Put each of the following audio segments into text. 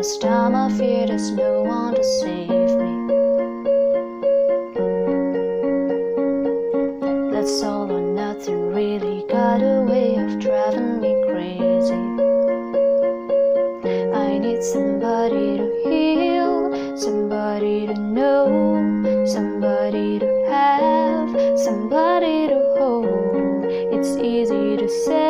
this time I fear there's no one to save me. That's all or nothing really got a way of driving me crazy. I need somebody to heal, somebody to know, somebody to have, somebody to hold. It's easy to say,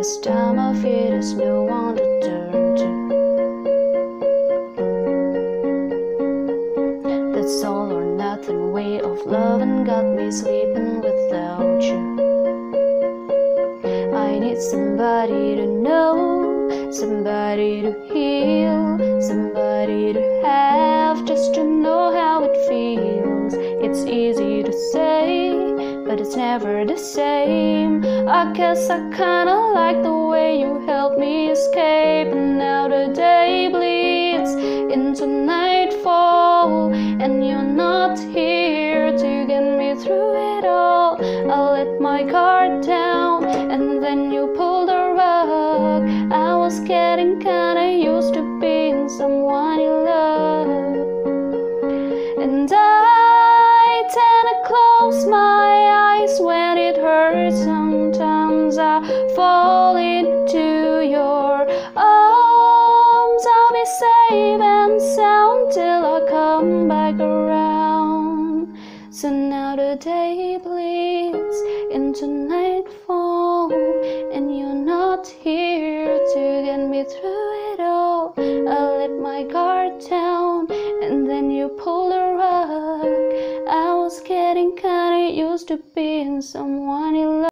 this time I fear there's no one to turn to. That's all or nothing way of loving got me sleeping without you. I need somebody to know, somebody to heal, it's never the same. I guess I kinda like the way you helped me escape, and now the day bleeds into nightfall, and you're not here to get me through it all. I let my guard down, and then you pulled the rug. I was getting kinda used to being someone you love, I fall into your arms. I'll be safe and sound till I come back around. So now the day bleeds into nightfall, and you're not here to get me through it all. I let my guard down, and then you pulled the rug. I was getting kinda used to being someone you love.